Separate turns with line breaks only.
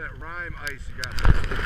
that rhyme ice you got there.